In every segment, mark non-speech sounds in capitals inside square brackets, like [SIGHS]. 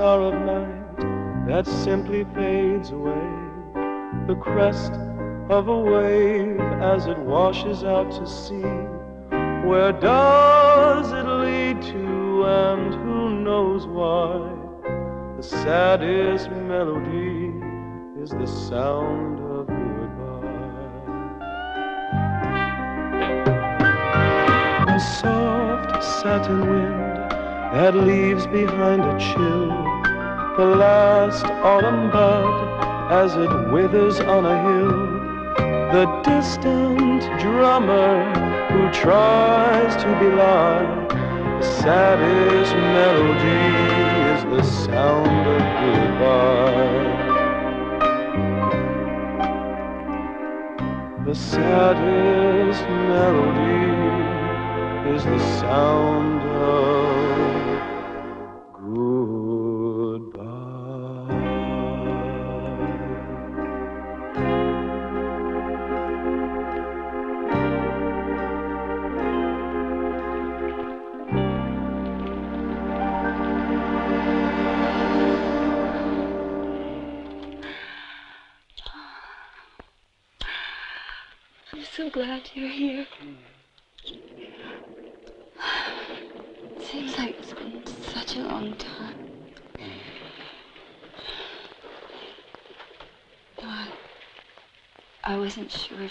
star of night that simply fades away, the crest of a wave as it washes out to sea. Where does it lead to, and who knows why? The saddest melody is the sound of goodbye. The soft satin wind that leaves behind a chill, the last autumn bud as it withers on a hill, the distant drummer who tries to belie the saddest melody is the sound of goodbye. The saddest melody is the sound of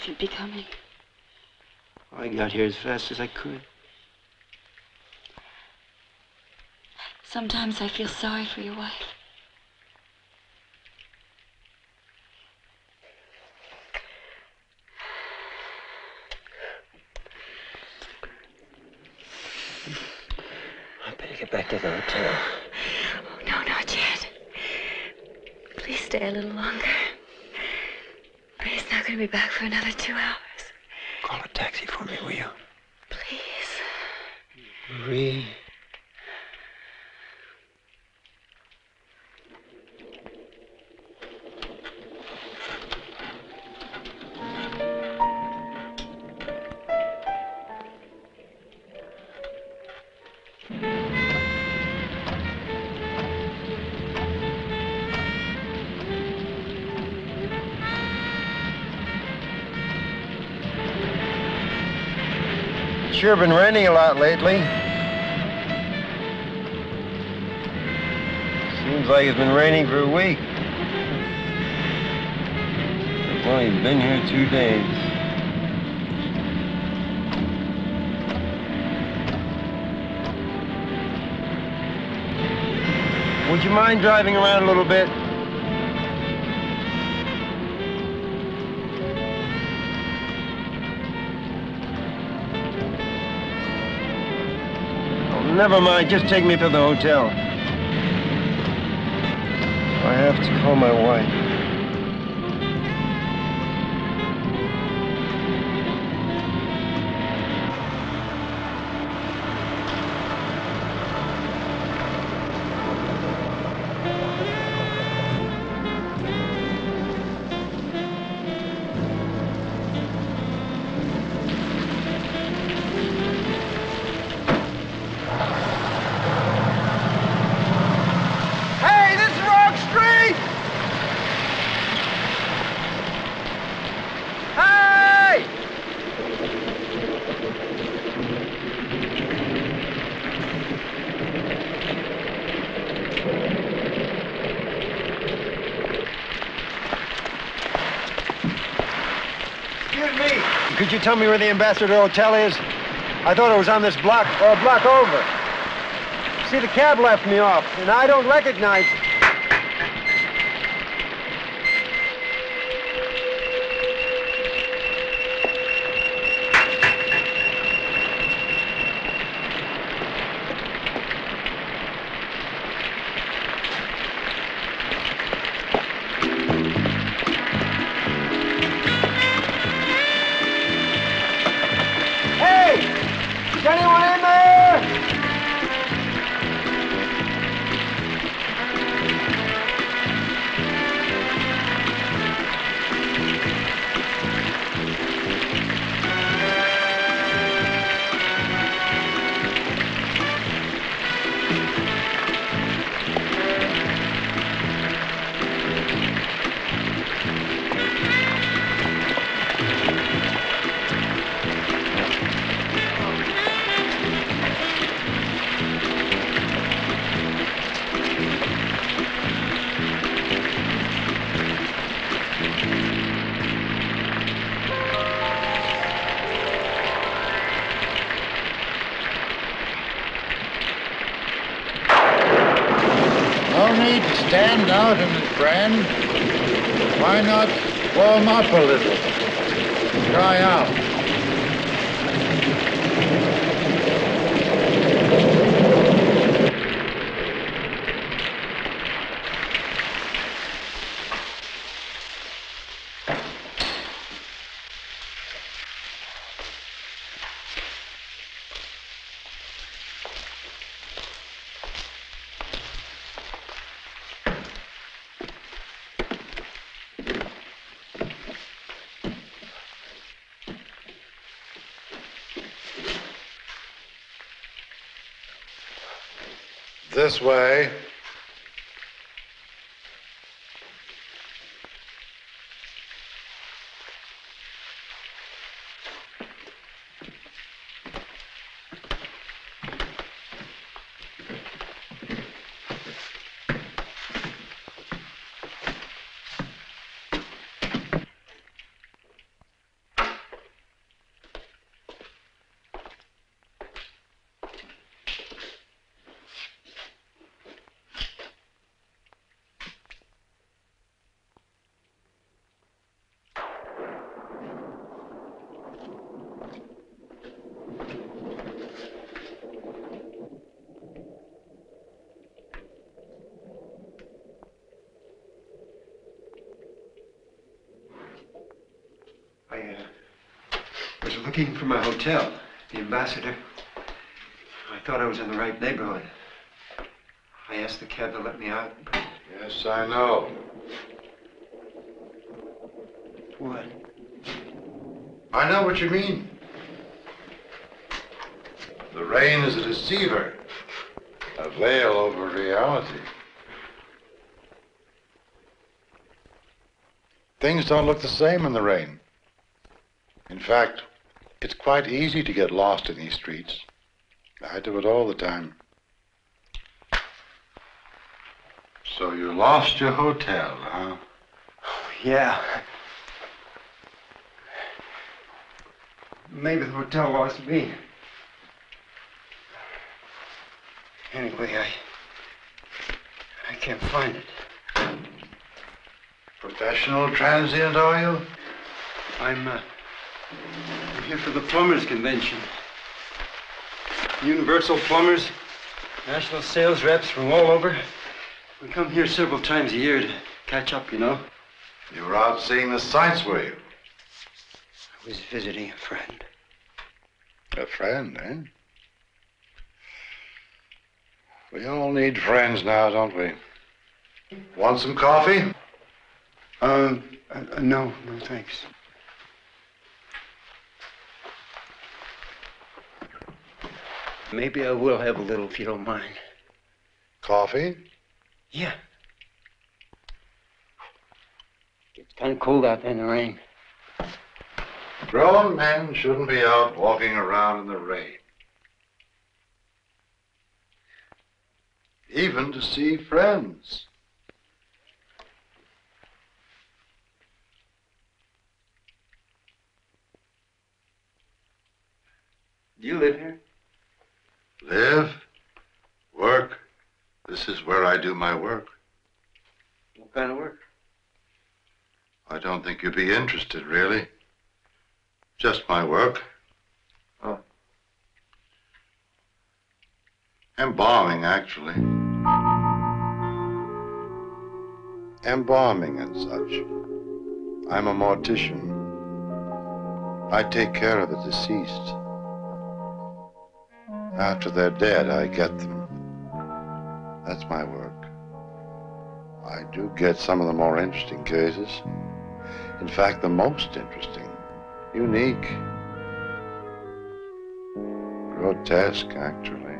wasn't sure if you'd be coming. I got here as fast as I could. Sometimes I feel sorry for your wife. I better get back to the hotel. Oh, no, not yet. Please stay a little longer. Not going to be back for another two hours. Call a taxi for me, will you? Please. Marie. Sure been raining a lot lately. Seems like it's been raining for a week. I've only been here two days. Would you mind driving around a little bit? Never mind. Just take me to the hotel. I have to call my wife. Tell me where the Ambassador Hotel is? I thought it was on this block or a block over. See, the cab left me off, and I don't recognize. Way. I uh, was looking for my hotel, the Ambassador. I thought I was in the right neighborhood. I asked the cab to let me out. but- Yes, I know. What? I know what you mean. The rain is a deceiver, a veil over reality. Things don't look the same in the rain. In fact, it's quite easy to get lost in these streets. I do it all the time. So you lost your hotel, huh? Yeah. Maybe the hotel lost me. Anyway, I. I can't find it. Professional transient, are you? I'm, uh, I'm here for the Plumbers Convention. Universal Plumbers, national sales reps from all over. We come here several times a year to catch up, you know. You were out seeing the sights, were you? I was visiting a friend. A friend, eh? We all need friends now, don't we? Want some coffee? Uh, uh, uh, no, no, thanks. Maybe I will have a little if you don't mind. Coffee? Yeah. It's kind of cold out there in the rain. Grown men shouldn't be out walking around in the rain. Even to see friends. Do you live here? Live, work. This is where I do my work. What kind of work? I don't think you'd be interested, really. Just my work. Oh. Embalming, actually. Embalming and such. I'm a mortician. I take care of the deceased. After they're dead, I get them. That's my work. I do get some of the more interesting cases. In fact, the most interesting. Unique. Grotesque, actually.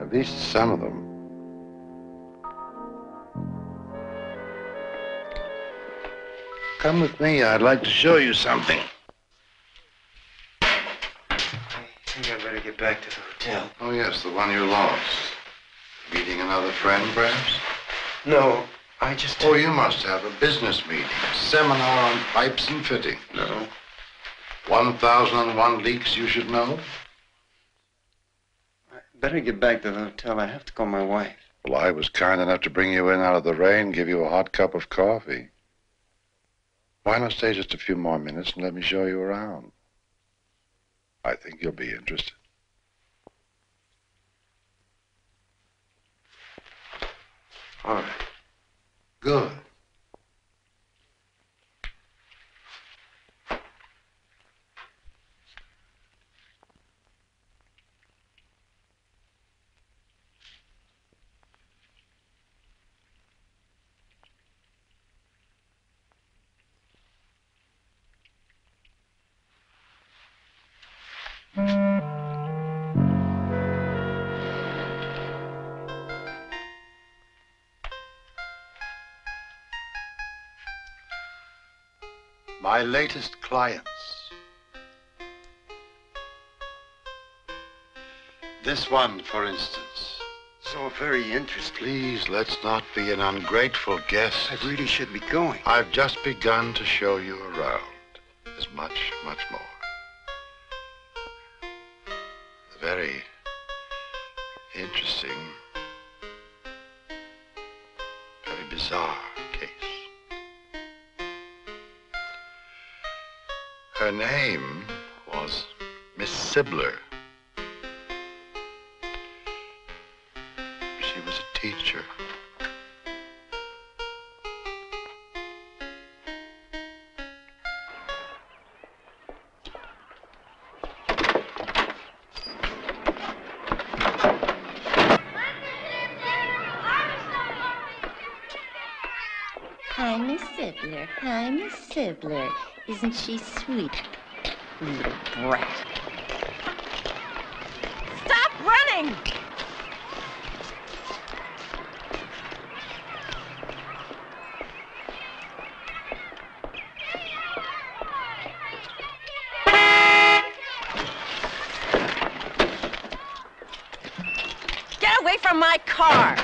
At least some of them. Come with me. I'd like to show you something. Get back to the hotel. Oh, yes, the one you lost. Meeting another friend, perhaps? No, I just. Oh, you must have a business meeting, a seminar on pipes and fitting. No. 1001 leaks you should know. I better get back to the hotel. I have to call my wife. Well, I was kind enough to bring you in out of the rain, give you a hot cup of coffee. Why not stay just a few more minutes and let me show you around? I think you'll be interested. All right. Good. Hmm. My latest clients. This one, for instance. So very interesting. Please, let's not be an ungrateful guest. I really should be going. I've just begun to show you around. There's much, much more. A very interesting, very bizarre Her name was Miss Sibler. She was a teacher. Hi, Miss Sibler. Hi, Miss Sibler. Isn't she sweet? Little brat. Stop running! Get away from my car!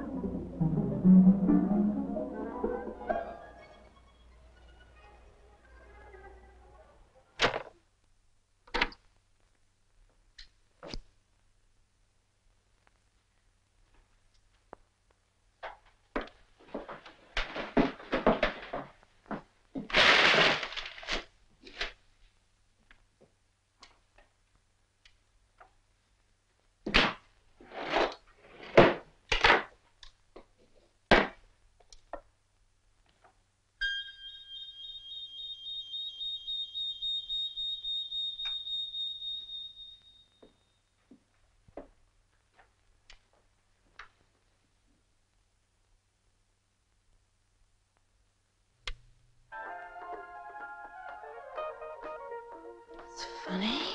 funny.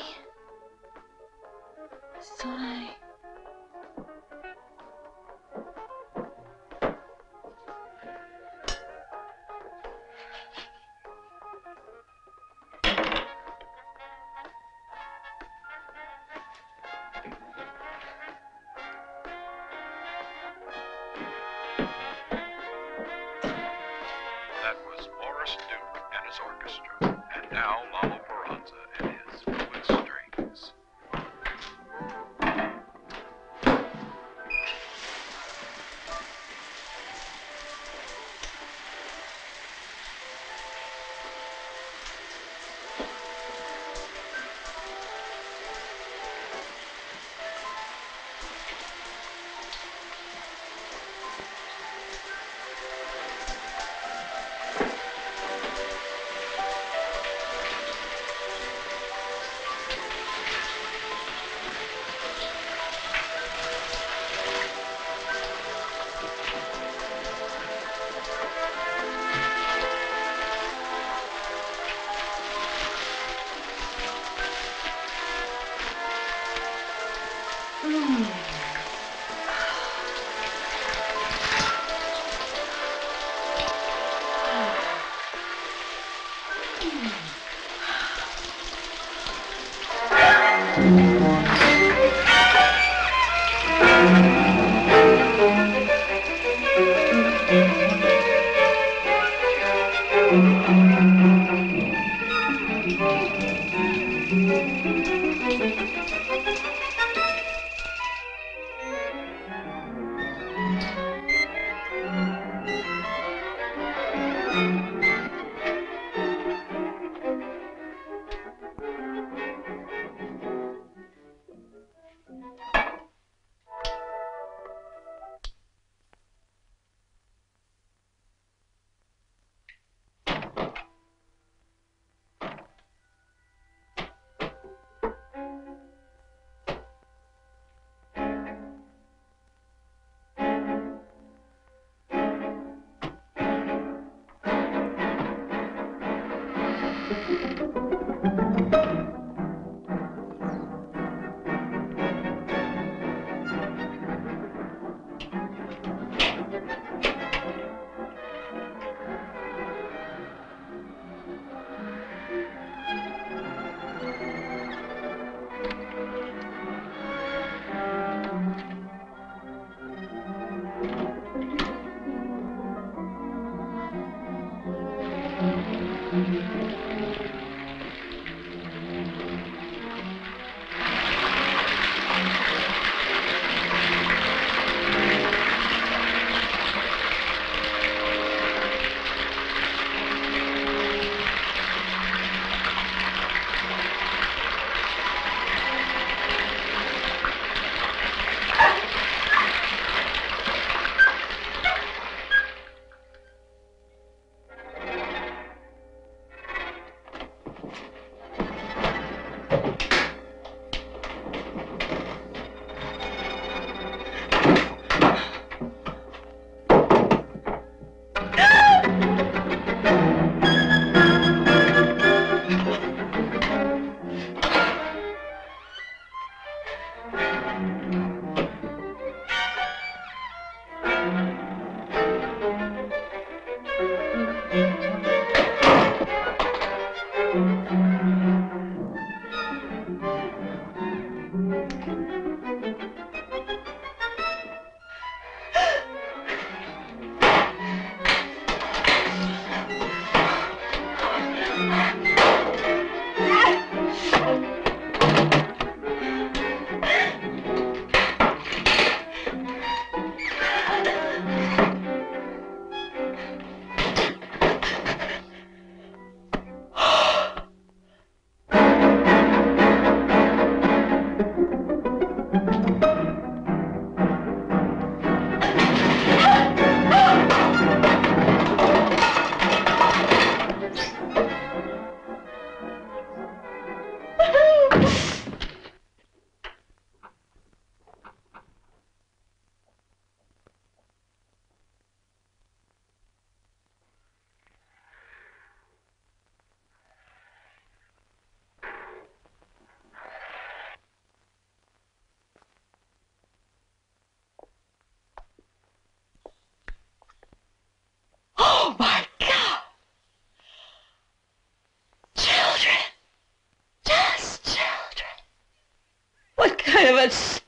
Kind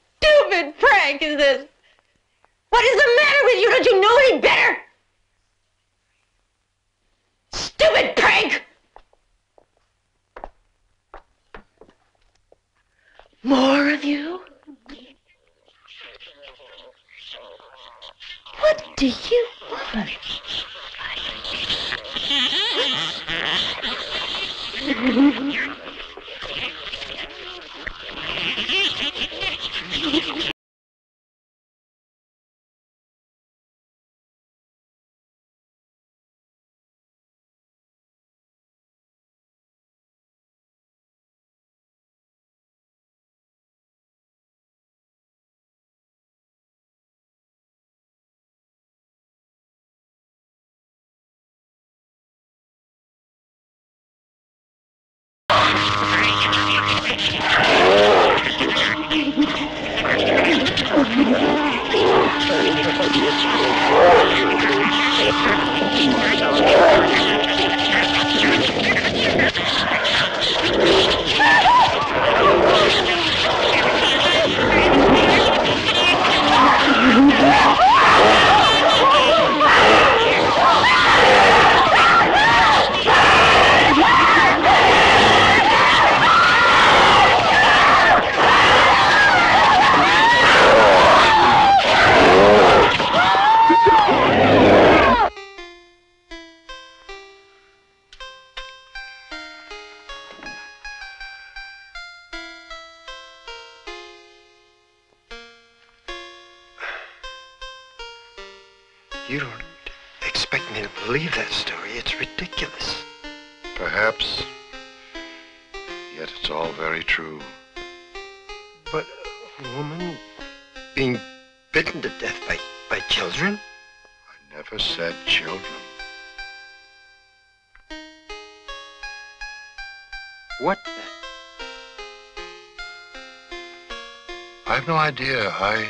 idea. I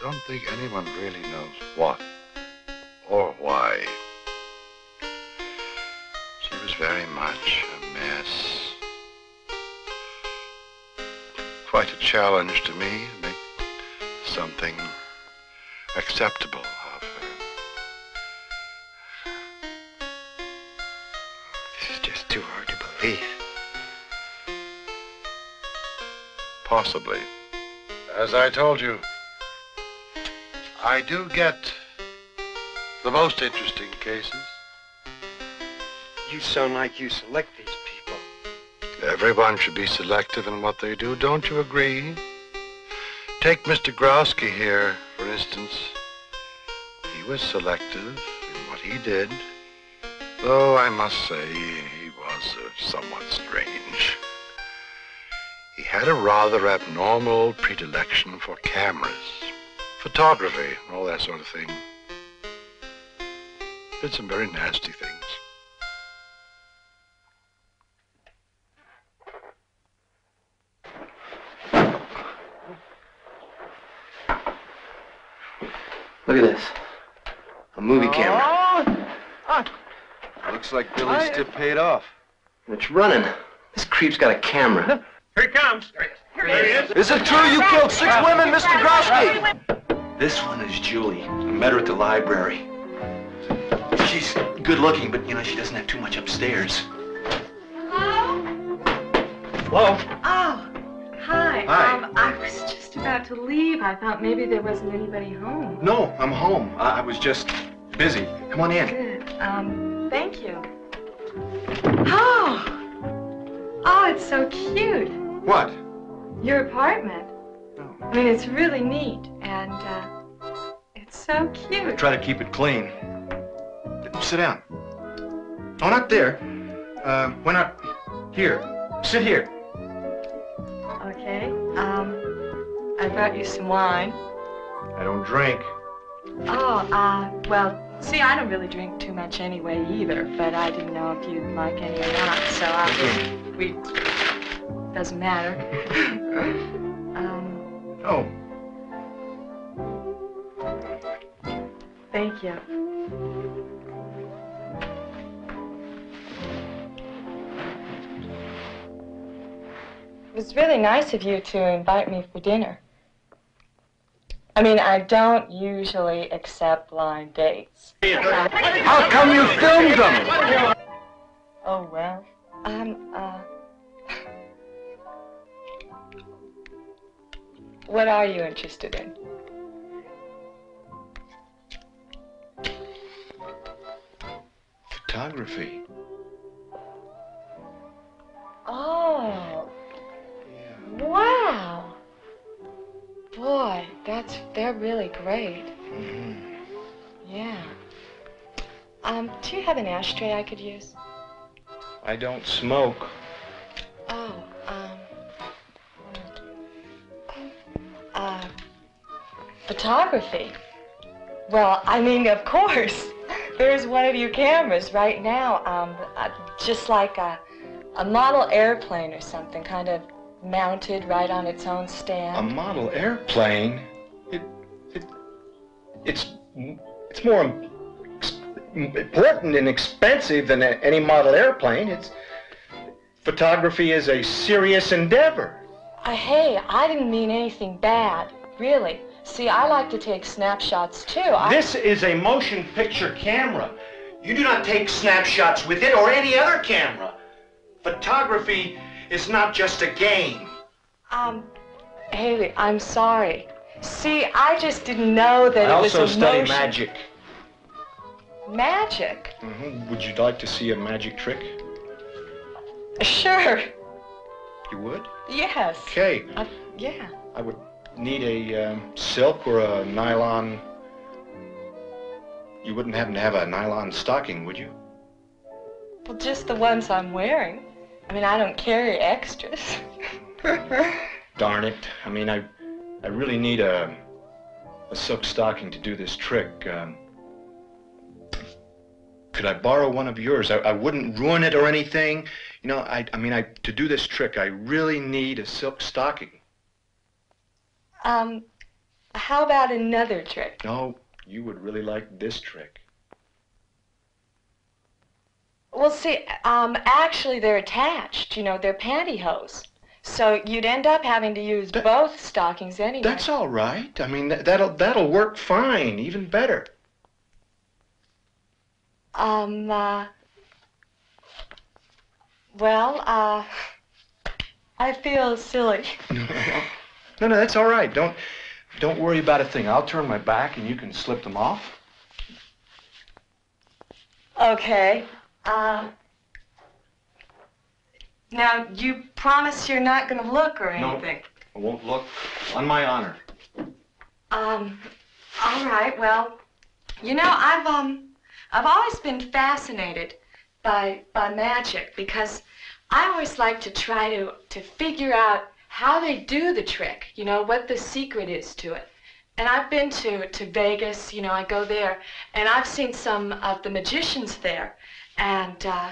don't think anyone really knows what or why. She was very much a mess. Quite a challenge to me to make something acceptable of her. This is just too hard to believe. Possibly. As I told you, I do get the most interesting cases. You sound like you select these people. Everyone should be selective in what they do, don't you agree? Take Mr. Growski here, for instance. He was selective in what he did, though I must say he was uh, somewhat strange. He had a rather abnormal predilection for cameras, photography, and all that sort of thing. Did some very nasty things. Look at this. A movie camera. Oh, ah! Looks like Billy's tip paid off. It's running. This creep's got a camera. [LAUGHS] Here he comes. Here he is. Is it true you killed six women, Mr. Grosky? This one is Julie. I met her at the library. She's good looking, but you know, she doesn't have too much upstairs. Hello? Hello? Oh, hi. Hi. Um, I was just about to leave. I thought maybe there wasn't anybody home. No, I'm home. I, I was just busy. Come on in. Good. Um, thank you. Oh! Oh, it's so cute. What? Your apartment. I mean, it's really neat, and, uh, it's so cute. Try to keep it clean. Sit down. Oh, not there. Uh, why not here? Sit here. Okay. Um, I brought you some wine. I don't drink. Oh, uh, well, see, I don't really drink too much anyway either, but I didn't know if you'd like any or not, so I, we, doesn't matter. um, Oh, thank you. It was really nice of you to invite me for dinner. I mean, I don't usually accept blind dates. How come you filmed them? Oh, well, um, uh... What are you interested in? Photography. Oh. Wow. Boy, that's they're really great. Yeah. Um, do you have an ashtray I could use? I don't smoke. Oh, photography. Well, I mean, of course. There's one of your cameras right now, um, uh, just like a, a model airplane or something, kind of mounted right on its own stand. A model airplane? It, it, it's, it's more important and expensive than a- any model airplane. It's, photography is a serious endeavor. Uh, hey, I didn't mean anything bad, really. See, I like to take snapshots too. I... This is a motion picture camera. You do not take snapshots with it or any other camera. Photography is not just a game. Um, Haley, I'm sorry. See, I just didn't know that I it was also a study motion- magic. Magic? Mhm. Would you like to see a magic trick? Sure. You would? Yes. Okay. Uh, yeah. I would need a um, silk or a nylon. You wouldn't happen to have a nylon stocking, would you? Well, just the ones I'm wearing. I mean, I don't carry extras. [LAUGHS] Darn it. I mean, I, I really need a, a silk stocking to do this trick. Um, could I borrow one of yours? I, I wouldn't ruin it or anything. You know, I, I mean, I, to do this trick, I really need a silk stocking. Um, how about another trick? No, you would really like this trick. Well, see, um, actually, they're attached. You know, they're pantyhose. So you'd end up having to use both stockings anyway. That's all right. I mean, that, that'll that'll work fine, even better. Um, uh, well, uh, [LAUGHS] I feel silly. [LAUGHS] No, no, that's all right. Don't don't worry about a thing. I'll turn my back and you can slip them off. Okay. Uh, now, you promise you're not going to look or anything? No. anything? I won't look. On my honor. Um, all right, well, you know, I've, um, I've always been fascinated by, by magic because I always like to try to, to figure out how they do the trick, you know, what the secret is to it. And I've been to, to Vegas, you know, I go there, and I've seen some of the magicians there, and, uh,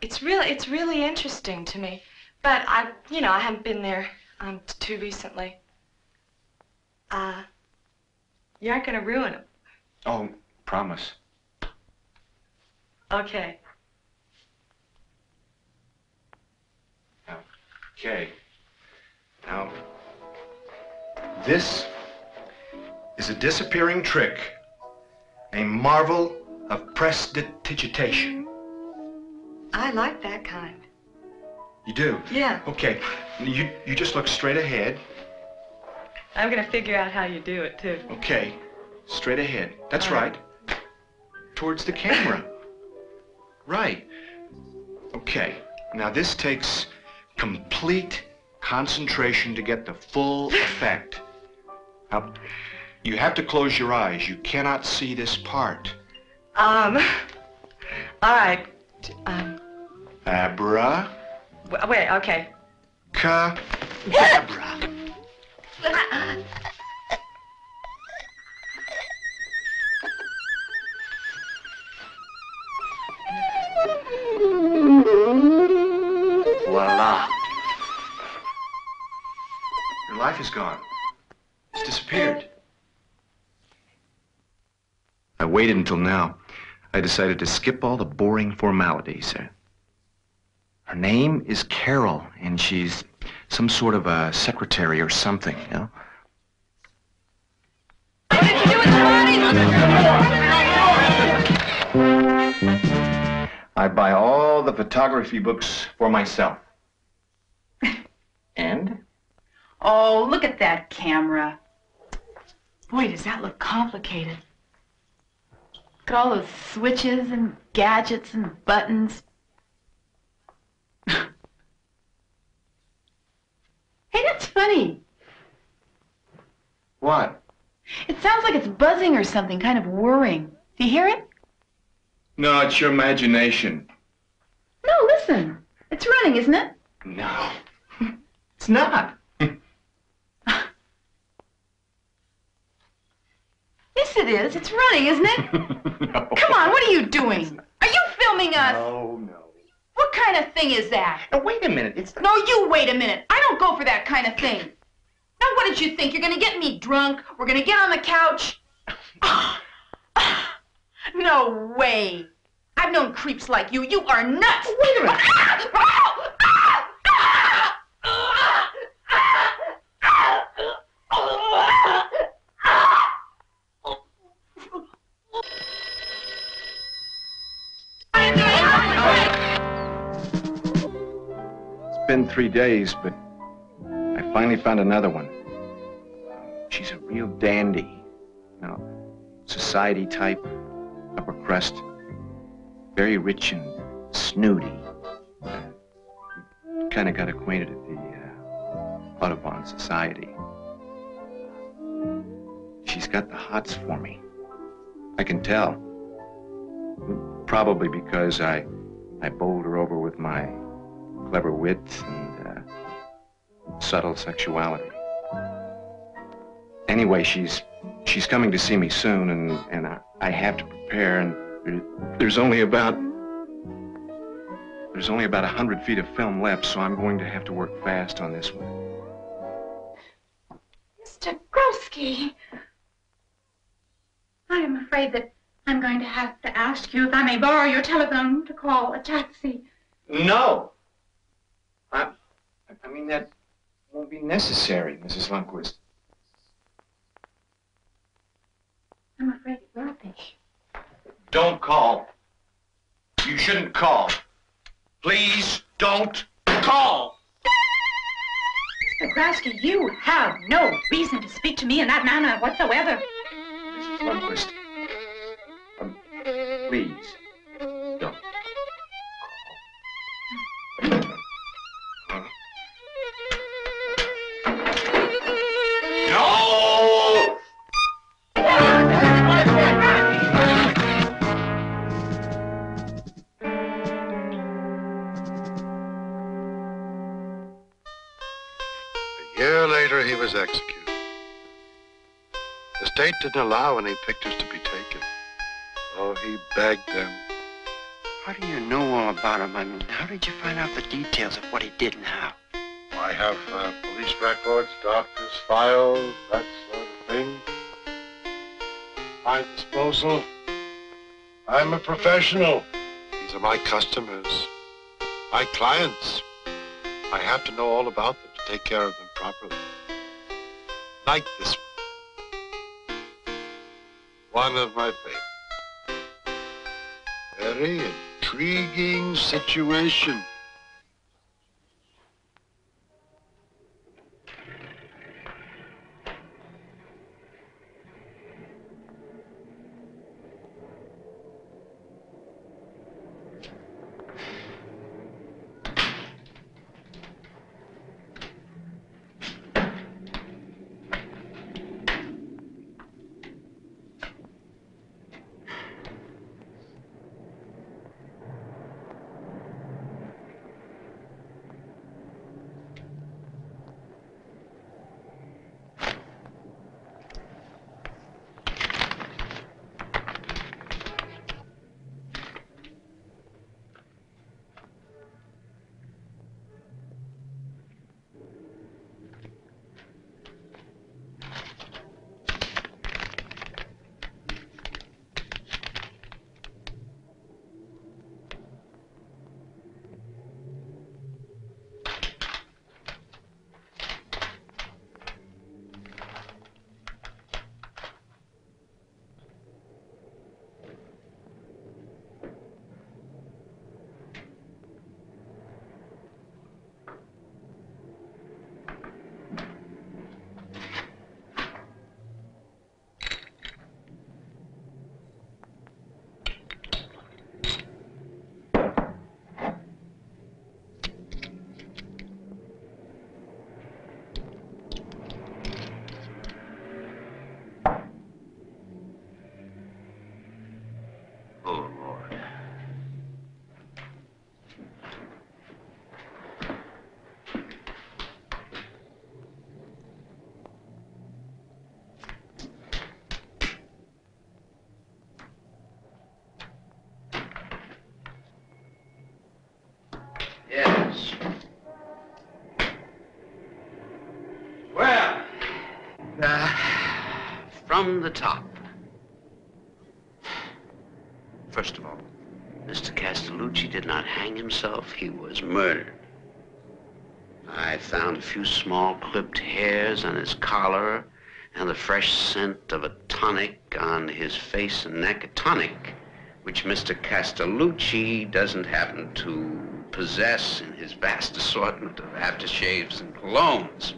it's really, it's really interesting to me. But I, you know, I haven't been there, um, too recently. Uh, you aren't gonna ruin them. Oh, promise. Okay. Okay. Now, this is a disappearing trick, a marvel of prestidigitation. I like that kind. You do? Yeah. Okay. You you just look straight ahead. I'm gonna figure out how you do it too. Okay. Straight ahead. That's All right. right. Towards the camera. right. Okay. Now this takes complete concentration to get the full effect. Now, you have to close your eyes. You cannot see this part. Um. All right. Um. Abra, Wait. Okay. ca, [LAUGHS] Life is gone. It's disappeared. I waited until now. I decided to skip all the boring formalities. Her name is Carol, and she's some sort of a secretary or something, you know? What did you do with the body? I buy all the photography books for myself. and? Oh, look at that camera. Boy, does that look complicated. Look at all those switches and gadgets and buttons. [LAUGHS] hey, that's funny. What? It sounds like it's buzzing or something, kind of whirring. Do you hear it? No, it's your imagination. No, listen. It's running, isn't it? No. [LAUGHS] It's not. Yes, it is. It's running, isn't it? [LAUGHS] no. Come on, what are you doing? Are you filming us? No, no. What kind of thing is that? Now, wait a minute. It's No, you wait a minute. I don't go for that kind of thing. Now, what did you think? You're gonna get me drunk? We're gonna get on the couch? [SIGHS] [SIGHS] no way. I've known creeps like you. You are nuts. Wait a minute. Ah! Ah! Been three days, but I finally found another one. She's a real dandy. You know, society type, upper crust, very rich and snooty. Kind of got acquainted at the uh, Audubon Society. She's got the hots for me. I can tell. Probably because I, I bowled her over with my clever wit and uh, subtle sexuality. Anyway, she's she's coming to see me soon, and and I, I have to prepare. And there- there's only about there's only about a hundred feet of film left, so I'm going to have to work fast on this one. Mr. Grosky. I am afraid that I'm going to have to ask you if I may borrow your telephone to call a taxi. No. I, I mean that won't be necessary, Mrs. Lundquist. I'm afraid it will be. Don't call. You shouldn't call. Please don't call. Mr. Grosky, you have no reason to speak to me in that manner whatsoever. Mrs. Lundquist. Um, please. Was executed. The state didn't allow any pictures to be taken. Oh, he begged them. How do you know all about him? I mean, how did you find out the details of what he did and how? I have uh, police records, doctors' files, that sort of thing. My disposal. I'm a professional. These are my customers, my clients. I have to know all about them to take care of them properly. Like this one. One of my favorites. Very intriguing situation. From the top. First of all, Mr. Castellucci did not hang himself, he was murdered. I found a few small clipped hairs on his collar and the fresh scent of a tonic on his face and neck. A tonic which Mr. Castellucci doesn't happen to possess in his vast assortment of aftershaves and colognes.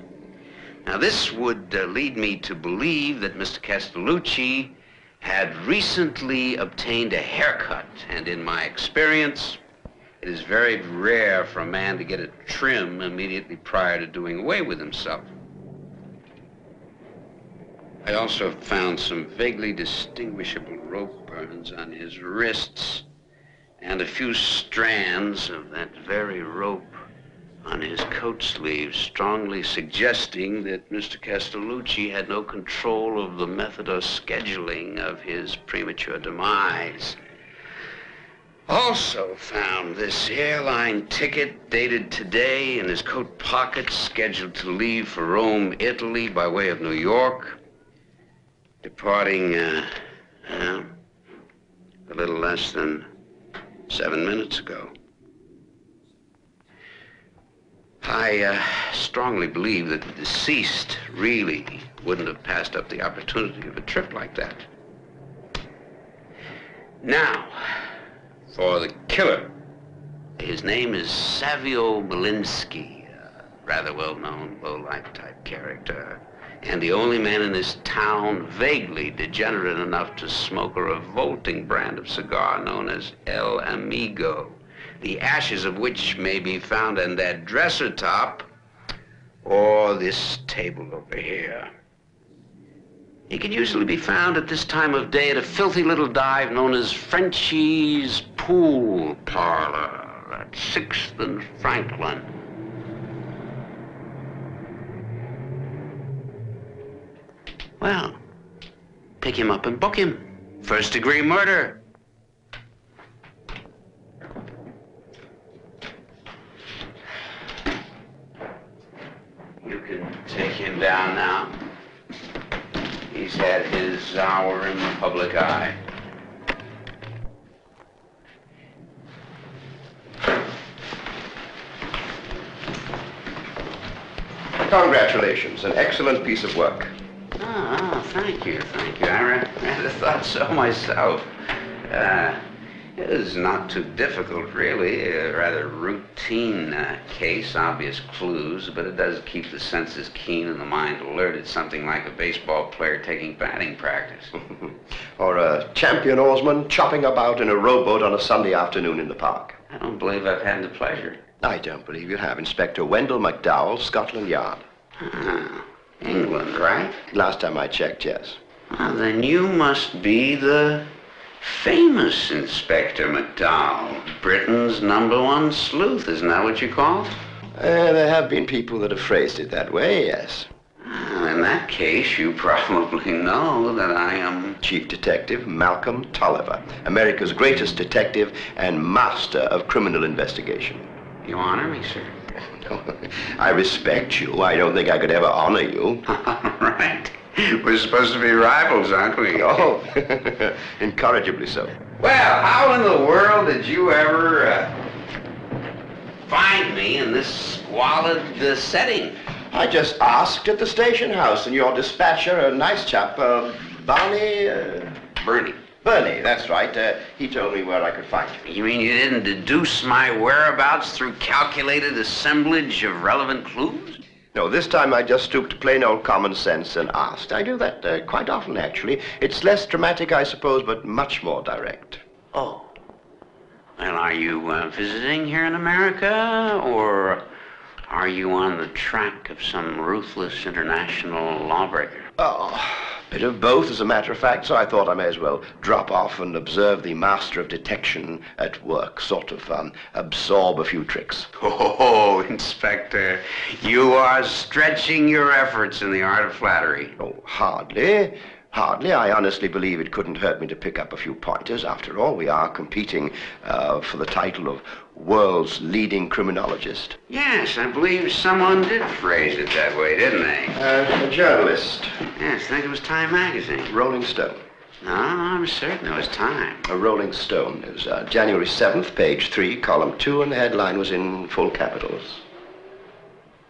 Now, this would uh, lead me to believe that Mr. Castellucci had recently obtained a haircut, and in my experience, it is very rare for a man to get a trim immediately prior to doing away with himself. I also found some vaguely distinguishable rope burns on his wrists and a few strands of that very rope on his coat sleeve, strongly suggesting that Mr. Castellucci had no control of the method or scheduling of his premature demise. Also found this airline ticket dated today in his coat pocket, scheduled to leave for Rome, Italy by way of New York, departing uh, uh, a little less than seven minutes ago. I uh, strongly believe that the deceased really wouldn't have passed up the opportunity of a trip like that. Now, for the killer. His name is Savio Malinsky, a rather well-known low-life type character, and the only man in this town vaguely degenerate enough to smoke a revolting brand of cigar known as El Amigo the ashes of which may be found in that dresser top or this table over here. He can usually be found at this time of day at a filthy little dive known as Frenchie's Pool Parlor at 6th and Franklin. Well, pick him up and book him. First degree murder. You can take him down now. He's had his hour in the public eye. Congratulations, an excellent piece of work. Oh, oh, thank you, thank you. I rather thought so myself. Uh, it was not too difficult, really. A rather routine uh, case, obvious clues, but it does keep the senses keen and the mind alert. It's something like a baseball player taking batting practice. [LAUGHS] or a champion oarsman chopping about in a rowboat on a Sunday afternoon in the park. I don't believe I've had the pleasure. I don't believe you have. Inspector Wendell McDowell, Scotland Yard. Ah, England, right? Last time I checked, yes. Ah, then you must be the famous Inspector McDowell, Britain's number one sleuth. Isn't that what you call? Uh, there have been people that have phrased it that way, yes. Well, in that case, you [LAUGHS] probably know that I am Chief Detective Malcolm Tolliver, America's greatest detective and master of criminal investigation. You honor me, sir. [LAUGHS] I respect you. I don't think I could ever honor you. [LAUGHS] right. [LAUGHS] We're supposed to be rivals, aren't we? [LAUGHS] Oh, [LAUGHS] incorrigibly so. Well, how in the world did you ever uh, find me in this squalid uh, setting? I just asked at the station house, and your dispatcher, a nice chap, uh, Barney... Uh, Bernie. Bernie, that's right. Uh, he told me where I could find you. You mean you didn't deduce my whereabouts through calculated assemblage of relevant clues? No, this time I just stooped to plain old common sense and asked. I do that uh, quite often, actually. It's less dramatic, I suppose, but much more direct. Oh. Well, are you uh, visiting here in America, or are you on the track of some ruthless international lawbreaker? Oh, bit of both, as a matter of fact, so I thought I may as well drop off and observe the master of detection at work, sort of um, absorb a few tricks. [LAUGHS] Oh, Inspector, you are stretching your efforts in the art of flattery. Oh, hardly. Hardly. I honestly believe it couldn't hurt me to pick up a few pointers. After all, we are competing uh, for the title of world's leading criminologist. Yes, I believe someone did phrase it that way, didn't they? Uh, a journalist. Yes, I think it was Time Magazine. Rolling Stone. No, I'm certain it was Time. A Rolling Stone. It was uh, January 7th, page 3, column 2, and the headline was in full capitals.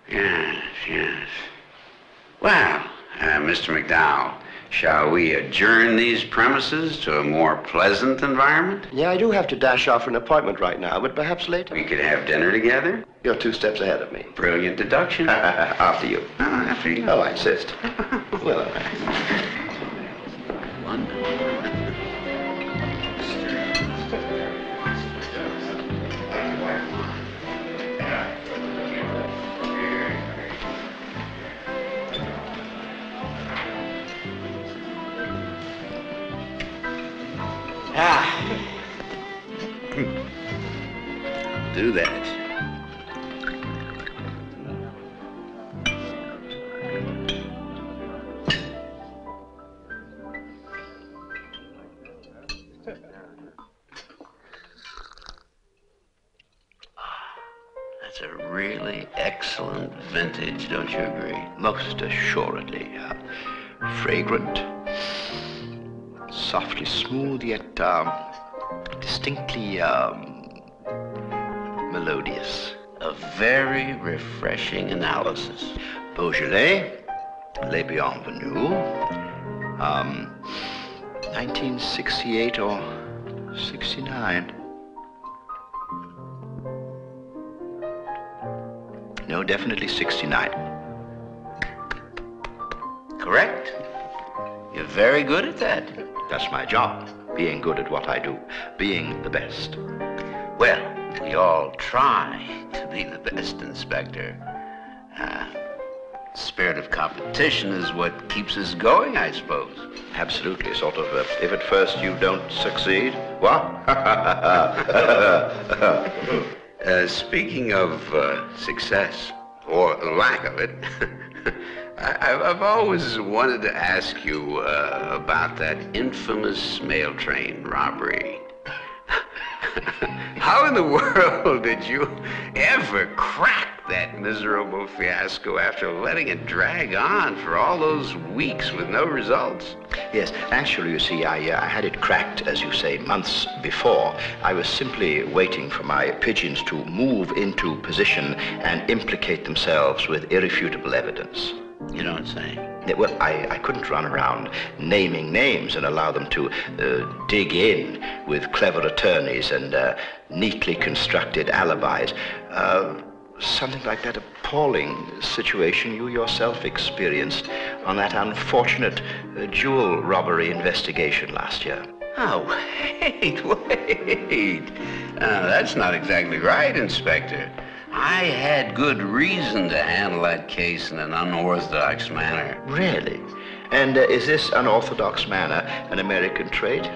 Yes, yes. Well, uh, Mr. McDowell, shall we adjourn these premises to a more pleasant environment? Yeah, I do have to dash off for an appointment right now, but perhaps later. We could have dinner together. You're two steps ahead of me. Brilliant deduction. [LAUGHS] After you. Uh, after you. Oh, I insist. [LAUGHS] well, all right. Ah. [LAUGHS] Do that. That's a really excellent vintage, don't you agree? Most assuredly. Uh, fragrant, softly smooth, yet um, distinctly um, melodious. A very refreshing analysis. Beaujolais, Les Bienvenus, um, 1968 or 69. No, definitely 69. Correct. You're very good at that. That's my job, being good at what I do, being the best. Well, we all try to be the best, Inspector. Uh, spirit of competition is what keeps us going, I suppose. Absolutely, sort of, uh, if at first you don't succeed, what? [LAUGHS] uh, speaking of uh, success, or lack of it, [LAUGHS] I, I've always wanted to ask you uh, about that infamous mail train robbery. [LAUGHS] How in the world did you ever crack that miserable fiasco after letting it drag on for all those weeks with no results? Yes, actually, you see, I, uh, I had it cracked, as you say, months before. I was simply waiting for my pigeons to move into position and implicate themselves with irrefutable evidence. You don't say. Yeah, well, I, I couldn't run around naming names and allow them to uh, dig in with clever attorneys and uh, neatly constructed alibis. Uh, something like that appalling situation you yourself experienced on that unfortunate uh, jewel robbery investigation last year. Oh, [LAUGHS] wait, wait. Uh, that's not exactly right, Inspector. I had good reason to handle that case in an unorthodox manner. Really? And uh, is this unorthodox manner an American trait?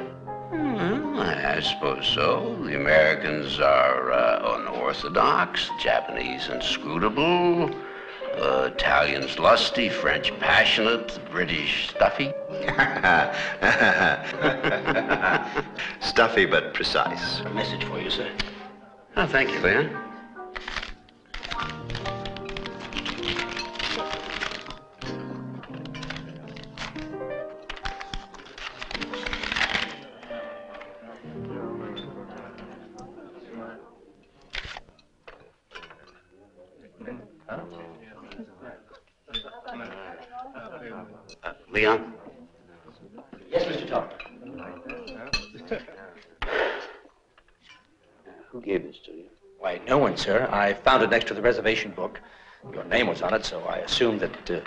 Well, I suppose so. The Americans are uh, unorthodox, Japanese inscrutable, uh, Italians lusty, French passionate, British stuffy. [LAUGHS] Stuffy but precise. A message for you, sir. Oh, thank you, Leon. Leon? Yes, Mr. Topper. Who gave this to you? Why, no one, sir. I found it next to the reservation book. Your name was on it, so I assumed that. Uh...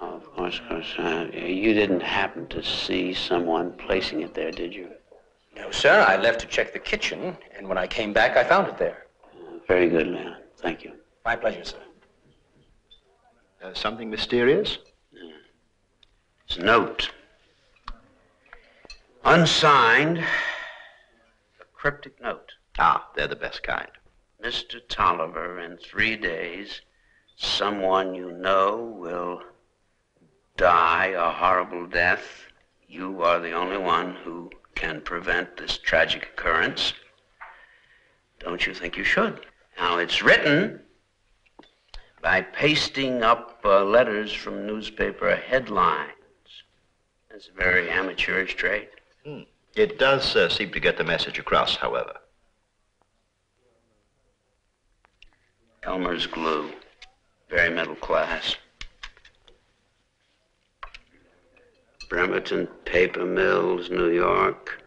Oh, of course, of course. Uh, you didn't happen to see someone placing it there, did you? No, sir. I left to check the kitchen, and when I came back, I found it there. Uh, very good, Leon. Thank you. My pleasure, sir. Uh, something mysterious? It's a note. Unsigned. A cryptic note. Ah, they're the best kind. Mr. Tolliver, in three days, someone you know will die a horrible death. You are the only one who can prevent this tragic occurrence. Don't you think you should? Now, it's written by pasting up uh, letters from newspaper headlines. That's a very amateurish trait. Hmm. It does uh, seem to get the message across, however. Elmer's glue. Very middle class. Bremerton Paper Mills, New York.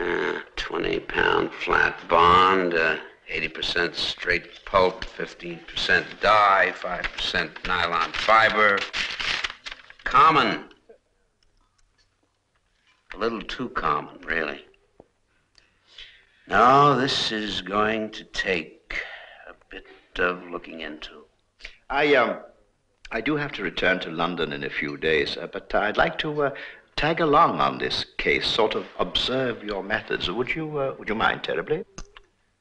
Uh, 20 pound flat bond, uh, 80% straight pulp, 15% dye, 5% nylon fiber. Common. A little too common, really. No, this is going to take bit of looking into. I, um, I do have to return to London in a few days, uh, but I'd like to uh, tag along on this case, sort of observe your methods. Would you, uh, would you mind terribly?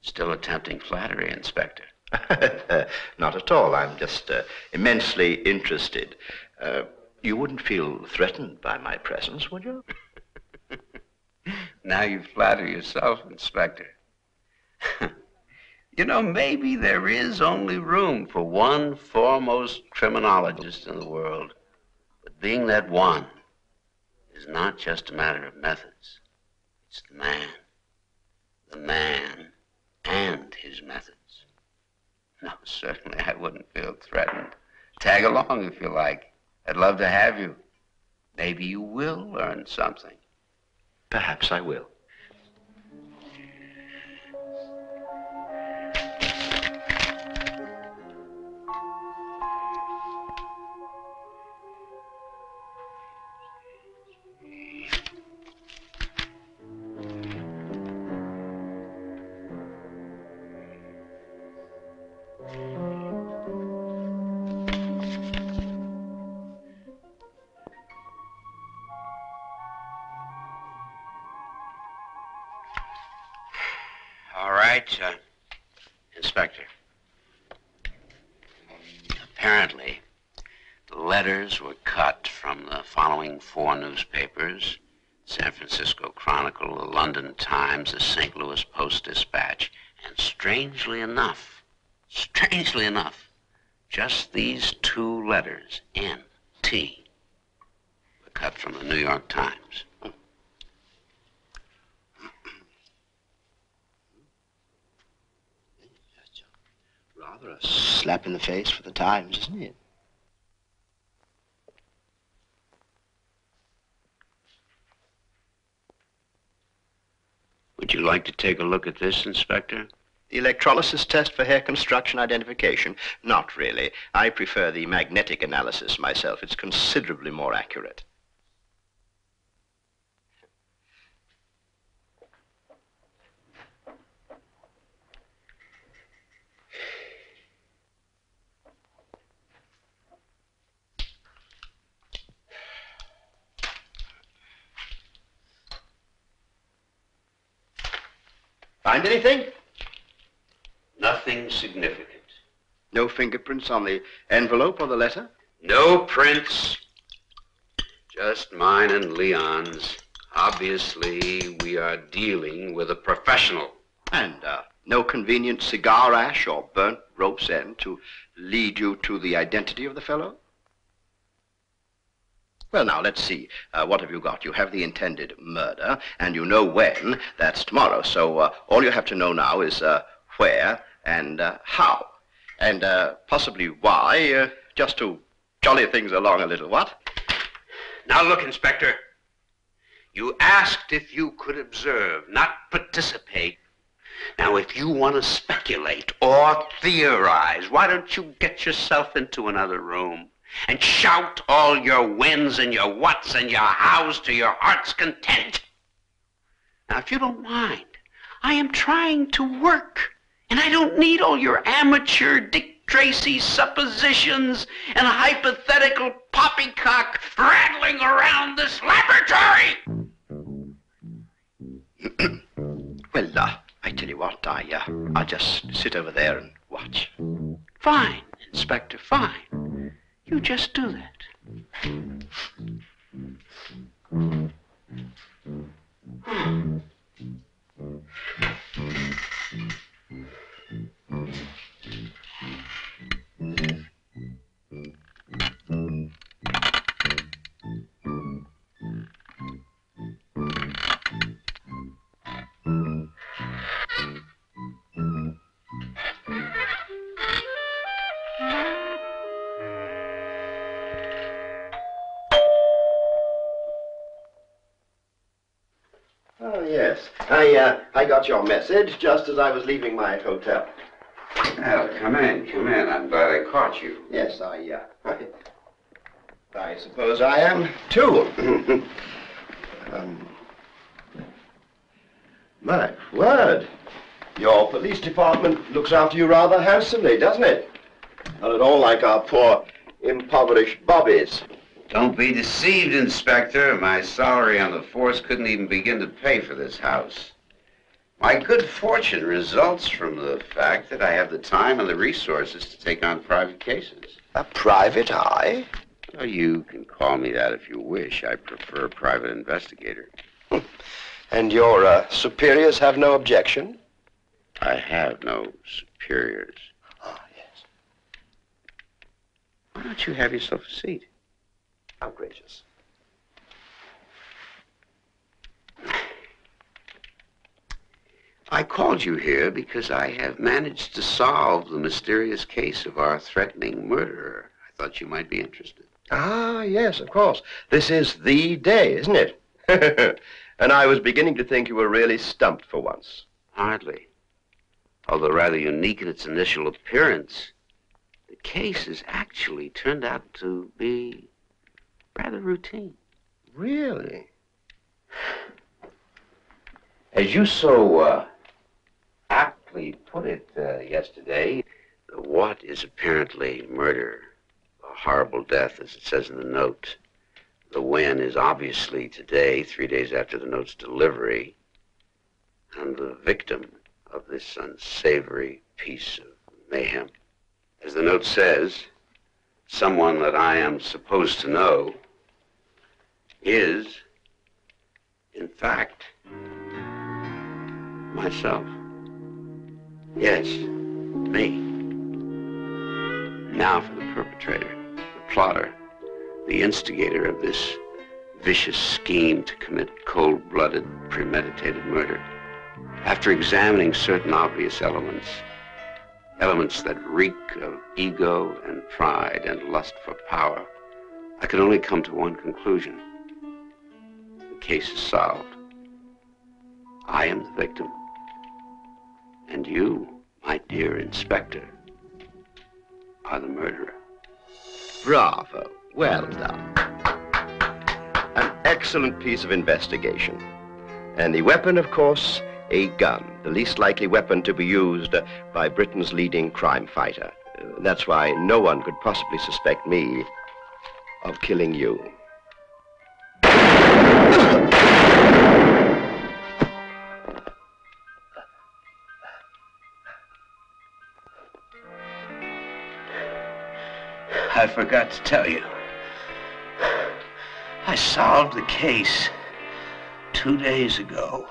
Still attempting flattery, Inspector. [LAUGHS] Not at all. I'm just uh, immensely interested. Uh, you wouldn't feel threatened by my presence, would you? [LAUGHS] Now you flatter yourself, Inspector. [LAUGHS] you know, maybe there is only room for one foremost criminologist in the world. But being that one is not just a matter of methods. It's the man. The man and his methods. No, [LAUGHS] certainly I wouldn't feel threatened. Tag along if you like. I'd love to have you. Maybe you will learn something. Perhaps I will. Strangely enough, just these two letters, N, T, were cut from the New York Times. Rather a slap in the face for the Times, isn't it? Would you like to take a look at this, Inspector? The electrolysis test for hair construction identification? Not really. I prefer the magnetic analysis myself. It's considerably more accurate. Find anything? Nothing significant. No fingerprints on the envelope or the letter? No prints. Just mine and Leon's. Obviously, we are dealing with a professional. And uh, no convenient cigar ash or burnt rope's end to lead you to the identity of the fellow? Well, now, let's see. Uh, what have you got? You have the intended murder, and you know when. That's tomorrow. So uh, all you have to know now is uh, where and uh, how. And uh, possibly why, uh, just to jolly things along a little, what? Now look, Inspector. You asked if you could observe, not participate. Now, if you want to speculate or theorize, why don't you get yourself into another room and shout all your whens and your whats and your hows to your heart's content? Now, if you don't mind, I am trying to work, and I don't need all your amateur Dick Tracy suppositions and hypothetical poppycock rattling around this laboratory. Well, uh, I tell you what, I, uh, I'll just sit over there and watch. Fine, Inspector, fine. You just do that. Oh, yes. I, uh, I got your message just as I was leaving my hotel. Well, come in, come in. I'm glad I caught you. Yes, I, uh, [LAUGHS] I suppose I am, too. [LAUGHS] um, my word. Your police department looks after you rather handsomely, doesn't it? Not at all like our poor, impoverished bobbies. Don't be deceived, Inspector. My salary on the force couldn't even begin to pay for this house. My good fortune results from the fact that I have the time and the resources to take on private cases. A private eye? Well, you can call me that if you wish. I prefer private investigator. And your uh, superiors have no objection? I have no superiors. Ah, yes. Why don't you have yourself a seat? Outrageous. I called you here because I have managed to solve the mysterious case of our threatening murderer. I thought you might be interested. Ah, yes, of course. This is the day, isn't it? [LAUGHS] and I was beginning to think you were really stumped for once. Hardly. Although rather unique in its initial appearance, the case has actually turned out to be rather routine. Really? As you so uh, aptly put it uh, yesterday, the what is apparently murder, a horrible death, as it says in the note. The when is obviously today, three days after the note's delivery, and the victim of this unsavory piece of mayhem. As the note says, someone that I am supposed to know is, in fact, myself. Yes, me. Now for the perpetrator, the plotter, the instigator of this vicious scheme to commit cold-blooded, premeditated murder. After examining certain obvious elements, elements that reek of ego and pride and lust for power, I could only come to one conclusion. The case is solved. I am the victim. And you, my dear inspector, are the murderer. Bravo. Well done. An excellent piece of investigation. And the weapon, of course, a gun. The least likely weapon to be used by Britain's leading crime fighter. Uh, that's why no one could possibly suspect me of killing you. I forgot to tell you. I solved the case two days ago.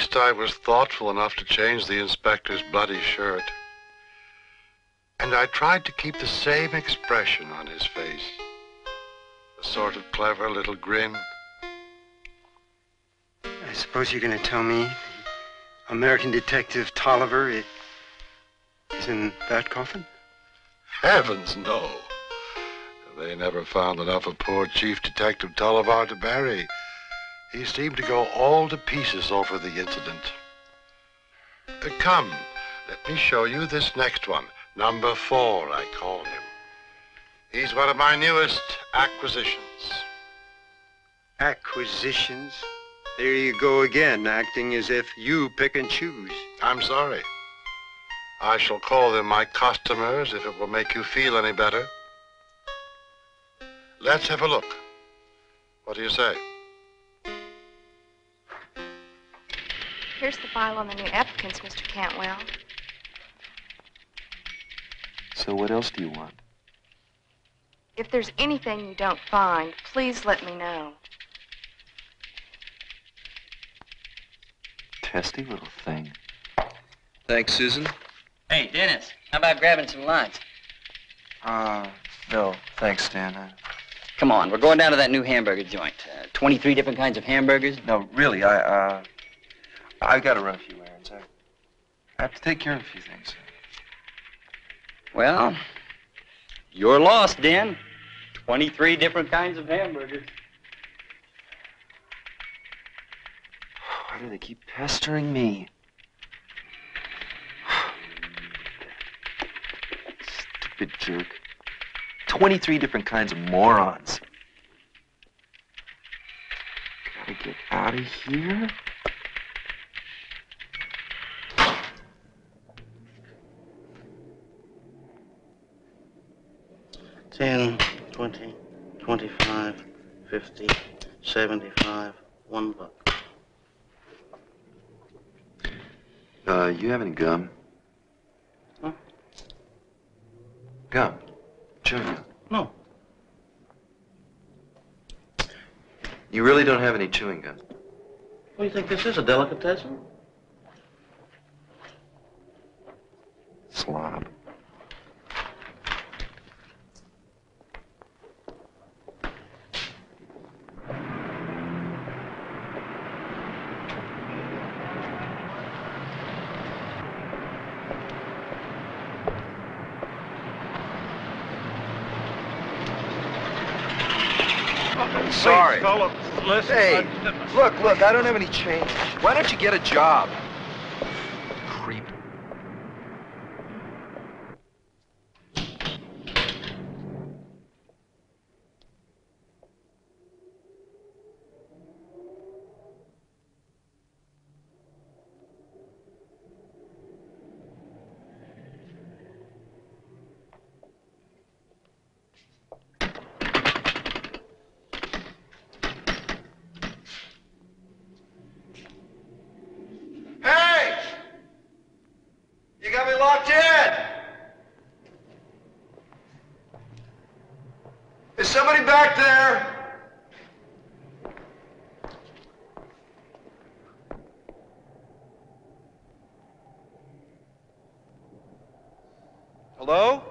Least I was thoughtful enough to change the inspector's bloody shirt. And I tried to keep the same expression on his face. A sort of clever little grin. I suppose you're going to tell me American Detective Tolliver is in that coffin? Heavens, no. They never found enough of poor Chief Detective Tolliver to bury. He seemed to go all to pieces over the incident. Uh, come, let me show you this next one. Number four, I call him. He's one of my newest acquisitions. Acquisitions? There you go again, acting as if you pick and choose. I'm sorry. I shall call them my customers if it will make you feel any better. Let's have a look. What do you say? Here's the file on the new applicants, Mr. Cantwell. So what else do you want? If there's anything you don't find, please let me know. Testy little thing. Thanks, Susan. Hey, Dennis, how about grabbing some lunch? Uh, no, thanks, Stan. I... Come on, we're going down to that new hamburger joint. Uh, 23 different kinds of hamburgers. No, really, I, uh, I gotta run a few errands. I, I have to take care of a few things. Well, you're lost, Den. 23 different kinds of hamburgers. Why do they keep pestering me? Stupid jerk. 23 different kinds of morons. Gotta get out of here. Ten, twenty, twenty-five, fifty, seventy-five, one buck. Uh, you have any gum? Huh? Gum. Chewing gum. No. You really don't have any chewing gum? What do you think this is, a delicatessen? Slob. Sorry. Philip, listen. Hey, I- look, look, I don't have any change. Why don't you get a job? Creep. Hey! You got me locked in! Is somebody back there? Hello?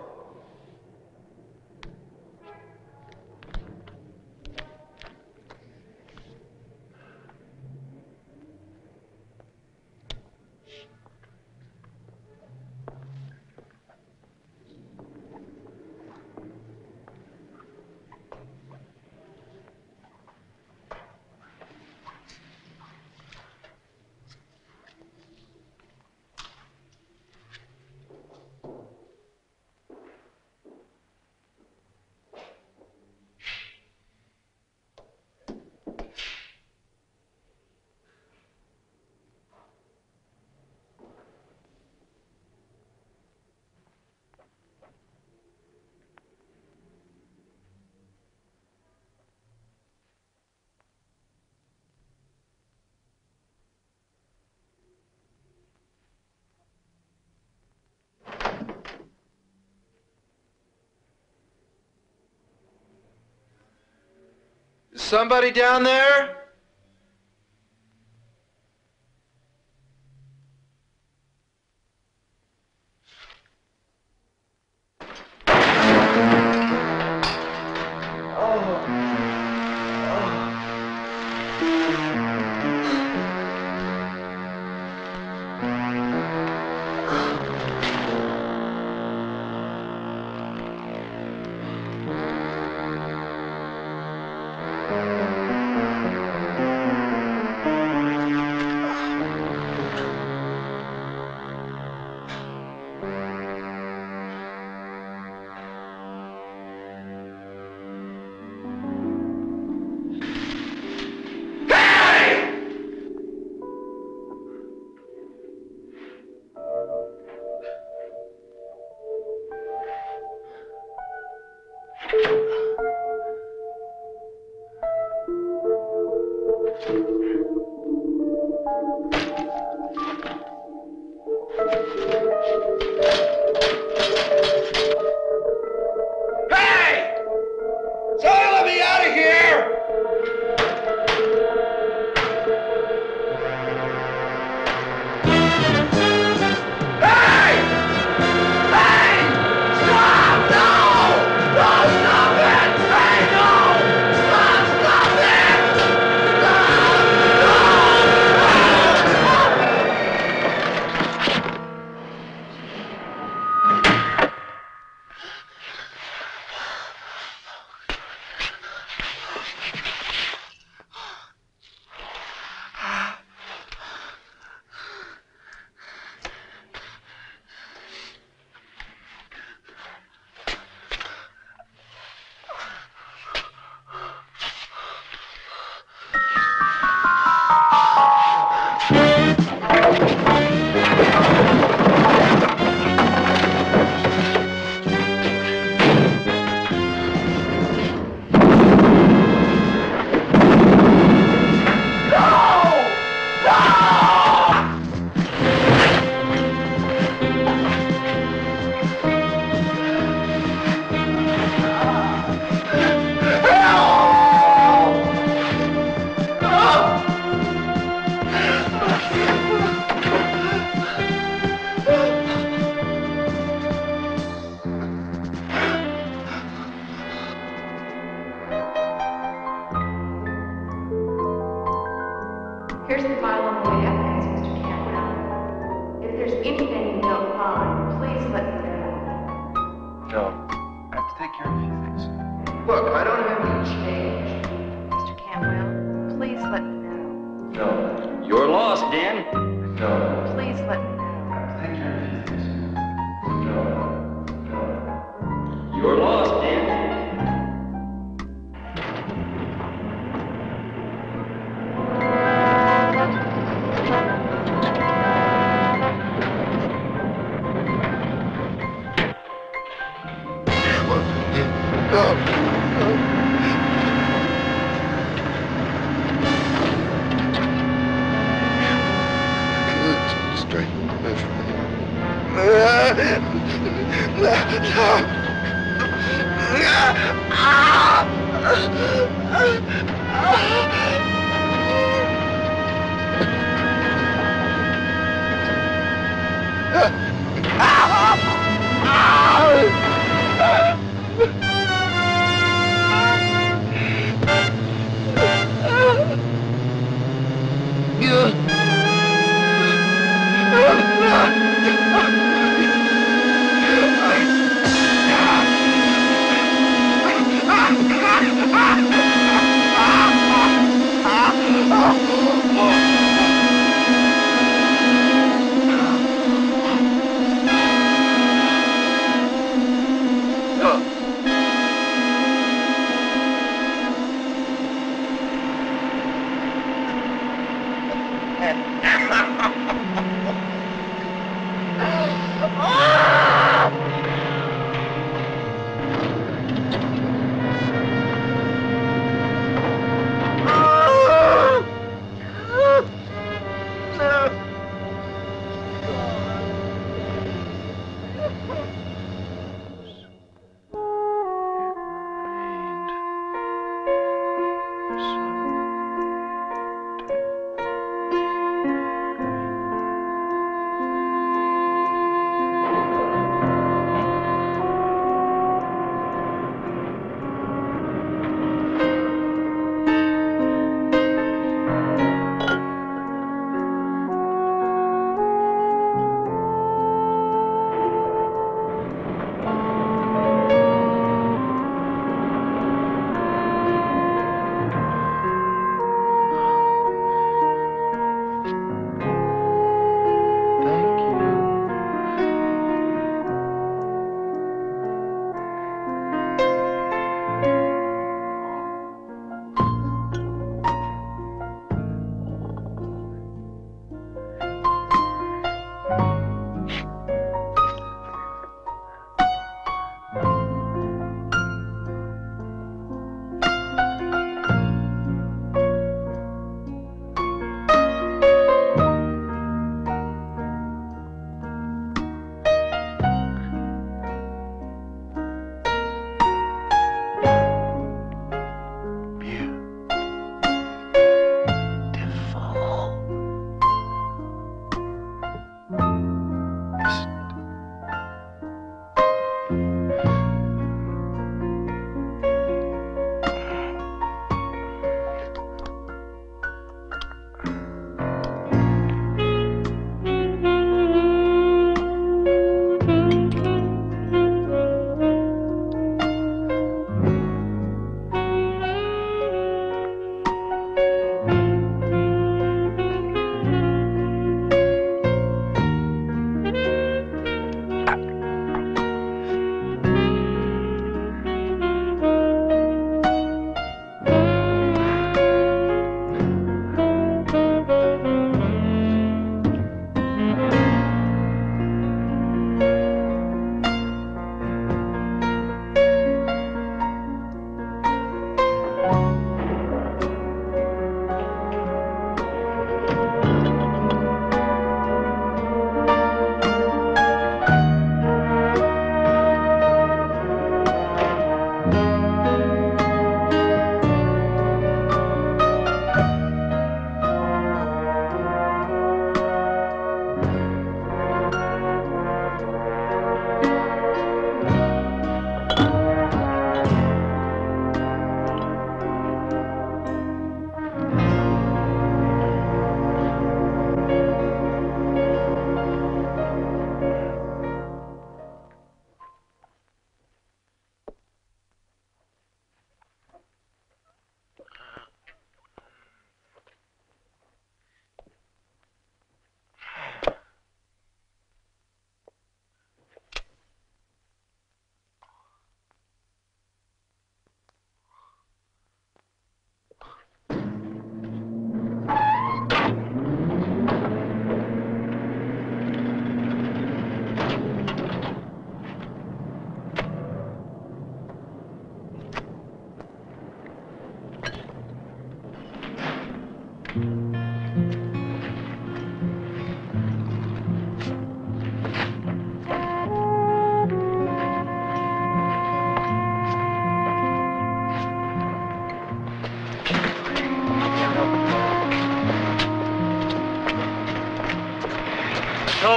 Is somebody down there? Ha ha ha!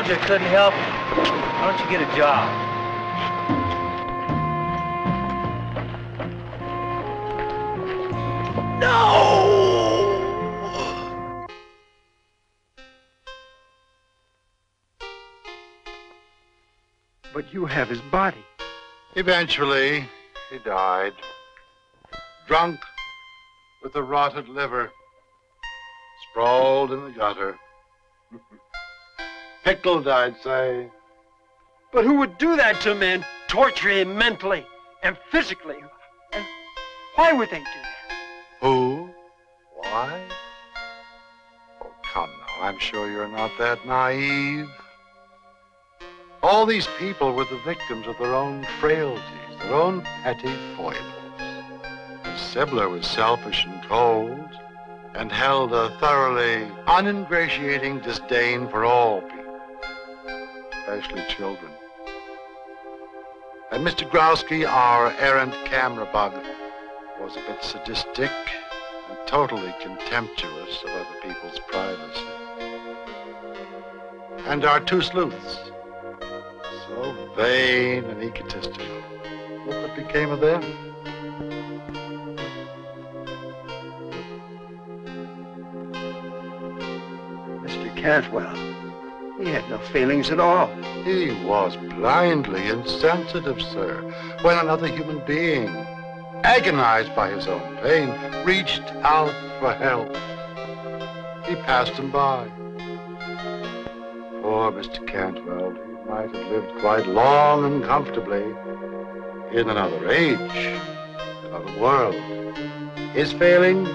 Told you I couldn't help you. Why don't you get a job? No! But you have his body. Eventually, he died. Drunk, with a rotted liver, sprawled in the gutter. [LAUGHS] Pickled, I'd say. But who would do that to a man? Torture him mentally and physically. And why would they do that? Who? Why? Oh, come now. I'm sure you're not that naive. All these people were the victims of their own frailties, their own petty foibles. Sibler was selfish and cold, and held a thoroughly uningratiating disdain for all people, especially children. And Mr. Growski, our errant camera bug, was a bit sadistic and totally contemptuous of other people's privacy. And our two sleuths, so vain and egotistical. What became of them. Mr. Cantwell, he had no feelings at all. He was blindly insensitive, sir, when another human being, agonized by his own pain, reached out for help. He passed him by. Poor Mr. Cantwell, he might have lived quite long and comfortably in another age, another world. His failing,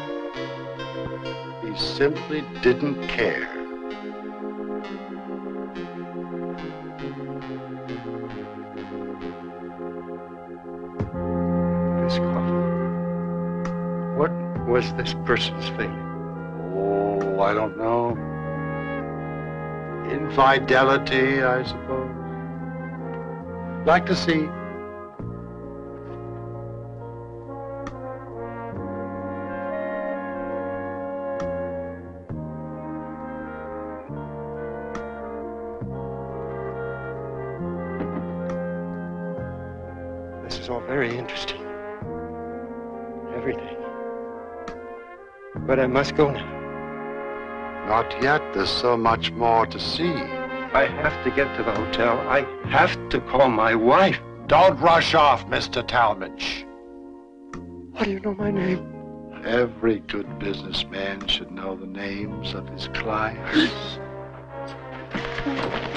he simply didn't care. Was this person's feeling? Oh, I don't know. Infidelity, I suppose. Like to see. But I must go now. Not yet. There's so much more to see. I have to get to the hotel. I have to call my wife. Don't rush off, Mr. Talmadge. How do you know my name? Every good businessman should know the names of his clients. [LAUGHS]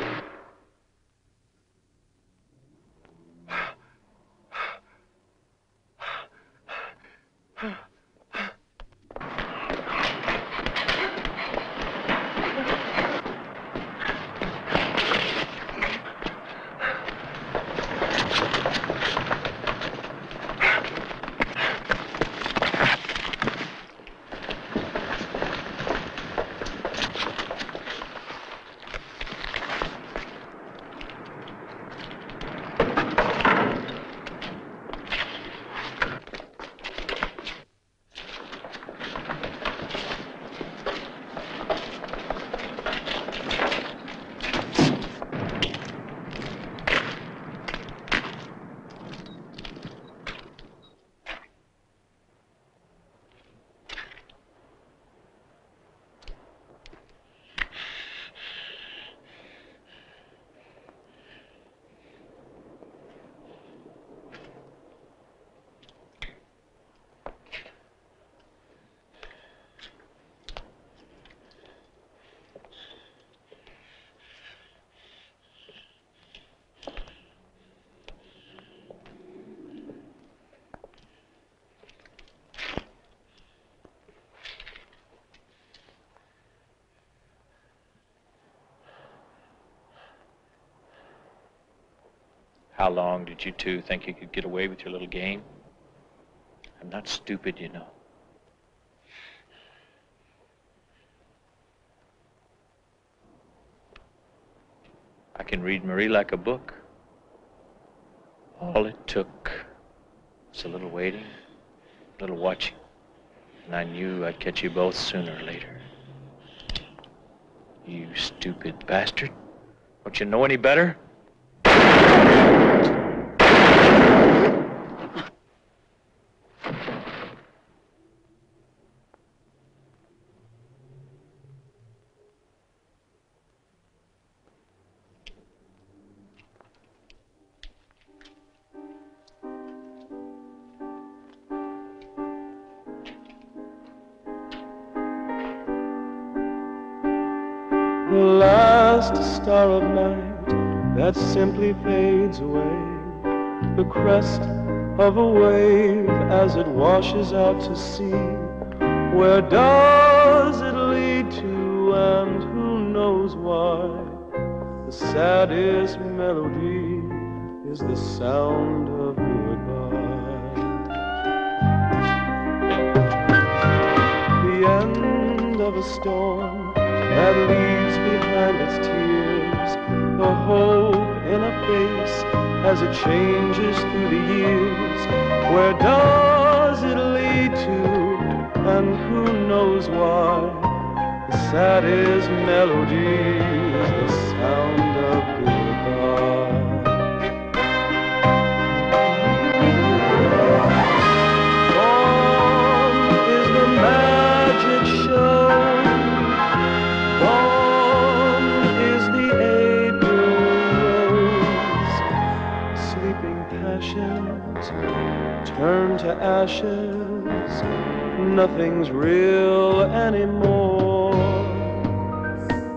How long did you two think you could get away with your little game? I'm not stupid, you know. I can read Marie like a book. All it took was a little waiting, a little watching, and I knew I'd catch you both sooner or later. You stupid bastard. Don't you know any better? The last star of night that simply fades away. The crest of a wave as it washes out to sea. Where does it lead to and who knows why? The saddest melody is the sound of goodbye. The end of a storm that leaves behind its tears the hope in a face as it changes through the years. Where does it lead to, and who knows why? The saddest melody is the sound ashes. Nothing's real anymore.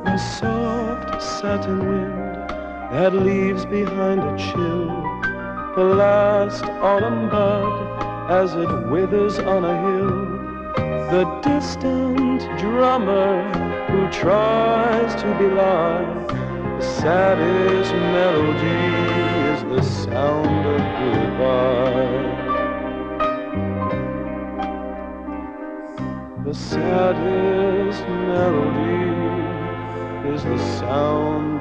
The soft satin wind that leaves behind a chill. The last autumn bud as it withers on a hill. The distant drummer who tries to belie the saddest melody is the sound of goodbye. Saddest melody is the sound